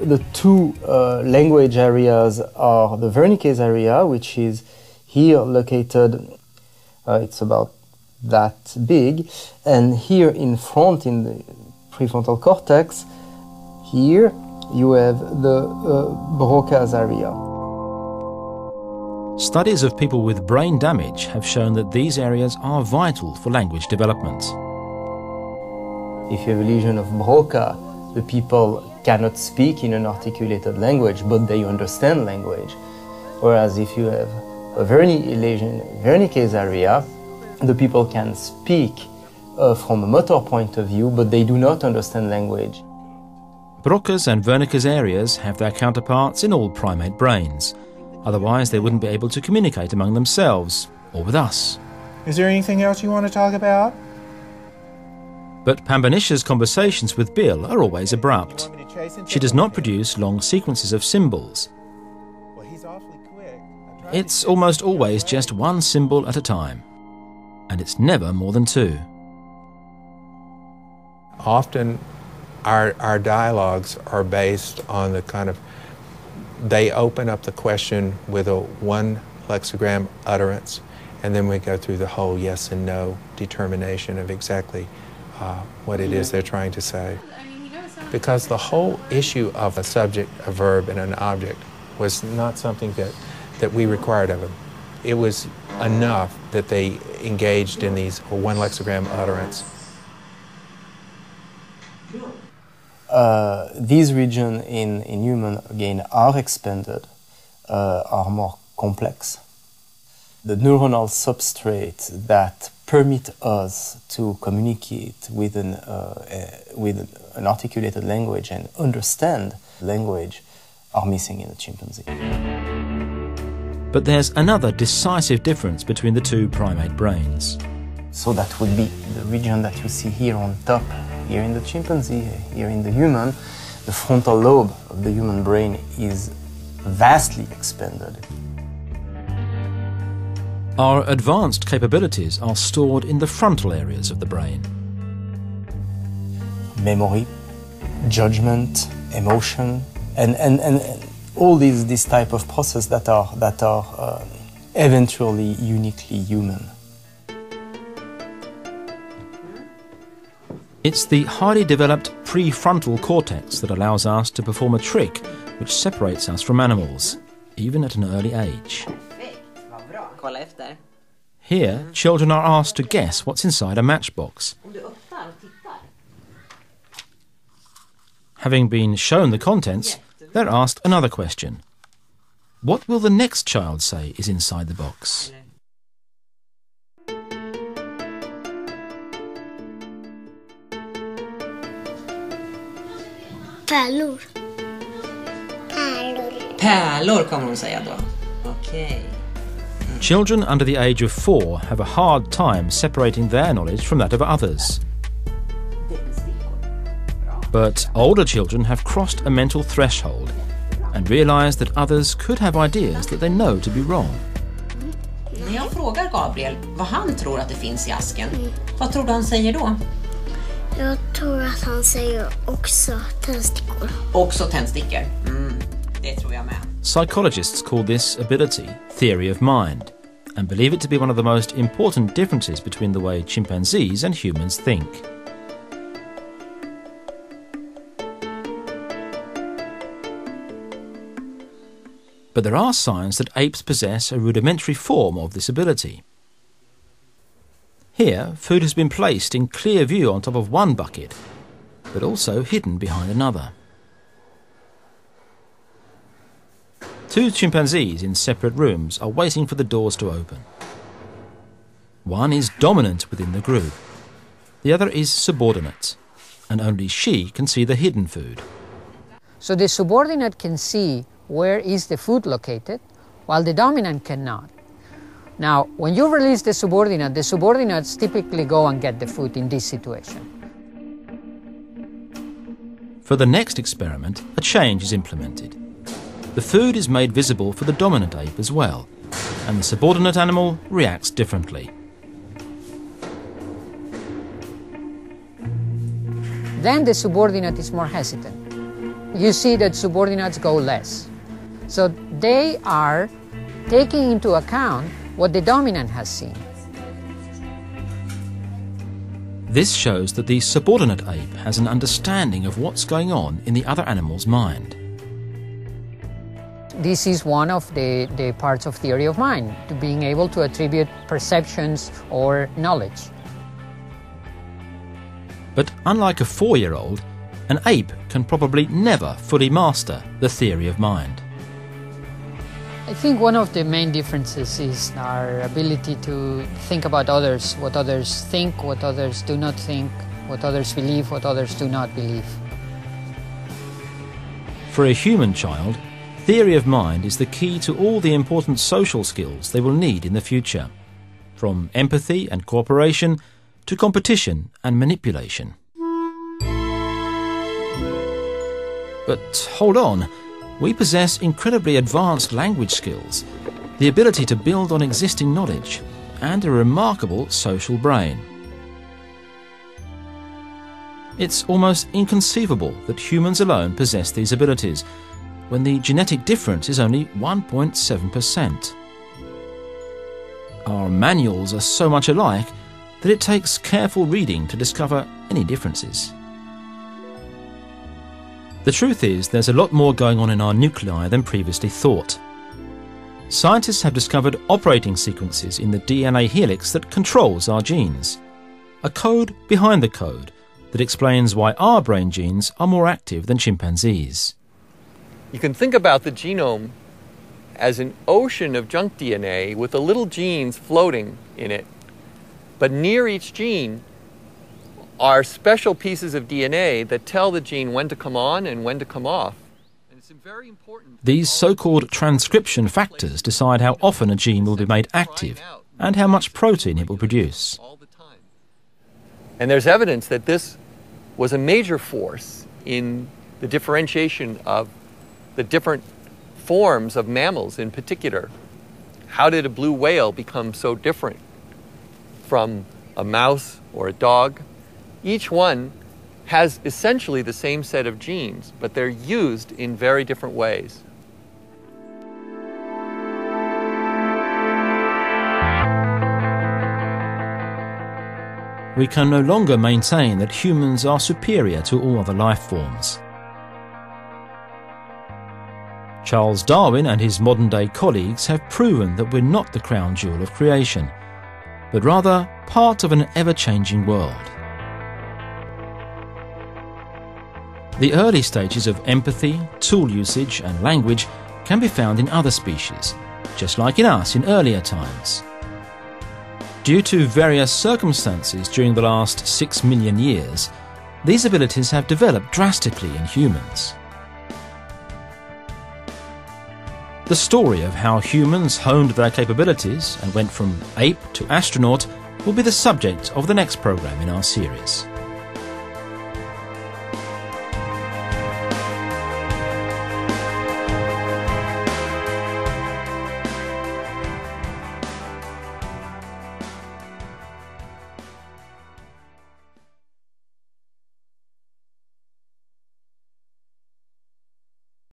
The two uh, language areas are the Wernicke's area, which is here located, uh, it's about that big, and here in front in the prefrontal cortex, here you have the uh, Broca's area. Studies of people with brain damage have shown that these areas are vital for language development. If you have a lesion of Broca, the people cannot speak in an articulated language, but they understand language. Whereas if you have a Wernicke's area, the people can speak uh, from a motor point of view, but they do not understand language. Broca's and Wernicke's areas have their counterparts in all primate brains. Otherwise, they wouldn't be able to communicate among themselves or with us. Is there anything else you want to talk about? But Panbanisha's conversations with Bill are always abrupt. She does not produce long sequences of symbols. It's almost always just one symbol at a time. And it's never more than two. Often our, our dialogues are based on the kind of they open up the question with a one lexigram utterance, and then we go through the whole yes and no determination of exactly uh, what it is they're trying to say. Because the whole issue of a subject, a verb, and an object was not something that, that we required of them. It was enough that they engaged in these one lexigram utterance. Uh, these regions in, in human, again, are expanded, uh, are more complex. The neuronal substrate that permit us to communicate with an, uh, with an articulated language and understand language are missing in the chimpanzee. But there's another decisive difference between the two primate brains. So that would be the region that you see here on top here in the chimpanzee, here in the human, the frontal lobe of the human brain is vastly expanded. Our advanced capabilities are stored in the frontal areas of the brain. Memory, judgment, emotion, and, and, and all these, this type of process that are, that are uh, eventually uniquely human. It's the highly developed prefrontal cortex that allows us to perform a trick which separates us from animals, even at an early age. Here, children are asked to guess what's inside a matchbox. Having been shown the contents, they're asked another question. What will the next child say is inside the box? Pärlor. Pärlor. Pärlor kommer hon säga då. Okej. Okay. Children under the age of four have a hard time separating their knowledge from that of others. But older children have crossed a mental threshold and realize that others could have ideas that they know to be wrong. När jag frågar Gabriel vad han tror att det finns i asken, vad tror du han säger då? Jag tror att han säger också tändstickor. Också tändstickor. Mm, det tror jag med. Psychologists call this ability theory of mind and believe it to be one of the most important differences between the way chimpanzees and humans think. But there are signs that apes possess a rudimentary form of this ability. Here, food has been placed in clear view on top of one bucket, but also hidden behind another. Two chimpanzees in separate rooms are waiting for the doors to open. One is dominant within the group, the other is subordinate, and only she can see the hidden food. So the subordinate can see where is the food located, while the dominant cannot. Now, when you release the subordinate, the subordinates typically go and get the food in this situation. For the next experiment, a change is implemented. The food is made visible for the dominant ape as well, and the subordinate animal reacts differently. Then the subordinate is more hesitant. you see that subordinates go less. So they are taking into account what the dominant has seen. This shows that the subordinate ape has an understanding of what's going on in the other animal's mind. This is one of the, the parts of theory of mind, to being able to attribute perceptions or knowledge. But unlike a four year old, an ape can probably never fully master the theory of mind. I think one of the main differences is our ability to think about others, what others think, what others do not think, what others believe, what others do not believe. For a human child, theory of mind is the key to all the important social skills they will need in the future, from empathy and cooperation to competition and manipulation. But hold on we possess incredibly advanced language skills, the ability to build on existing knowledge, and a remarkable social brain. It's almost inconceivable that humans alone possess these abilities, when the genetic difference is only 1.7%. Our manuals are so much alike that it takes careful reading to discover any differences. The truth is, there's a lot more going on in our nuclei than previously thought. Scientists have discovered operating sequences in the DNA helix that controls our genes. A code behind the code that explains why our brain genes are more active than chimpanzees. You can think about the genome as an ocean of junk DNA with the little genes floating in it. But near each gene are special pieces of DNA that tell the gene when to come on and when to come off. These so called transcription factors decide how often a gene will be made active and how much protein it will produce. And there's evidence that this was a major force in the differentiation of the different forms of mammals in particular. How did a blue whale become so different from a mouse or a dog? Each one has essentially the same set of genes, but they're used in very different ways. We can no longer maintain that humans are superior to all other life forms. Charles Darwin and his modern day colleagues have proven that we're not the crown jewel of creation, but rather part of an ever changing world. The early stages of empathy, tool usage, and language can be found in other species, just like in us in earlier times. Due to various circumstances during the last six million years, these abilities have developed drastically in humans. The story of how humans honed their capabilities and went from ape to astronaut will be the subject of the next program in our series.